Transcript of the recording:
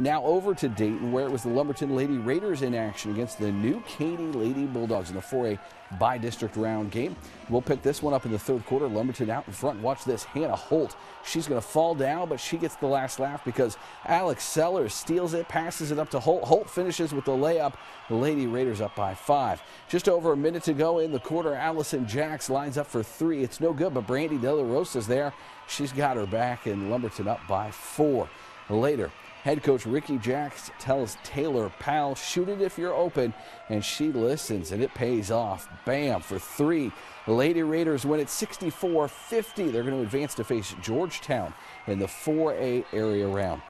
Now over to Dayton, where it was the Lumberton Lady Raiders in action against the New Caney Lady Bulldogs in the 4A bi-district round game. We'll pick this one up in the third quarter. Lumberton out in front. Watch this. Hannah Holt. She's going to fall down, but she gets the last laugh because Alex Sellers steals it, passes it up to Holt. Holt finishes with the layup. The Lady Raiders up by five. Just over a minute to go in the quarter. Allison Jacks lines up for three. It's no good, but Brandy De La Rosa's there. She's got her back, and Lumberton up by four. Later, Head coach Ricky Jacks tells Taylor Powell, shoot it if you're open, and she listens, and it pays off. Bam for three. The Lady Raiders win at 64 50. They're going to advance to face Georgetown in the 4A area round.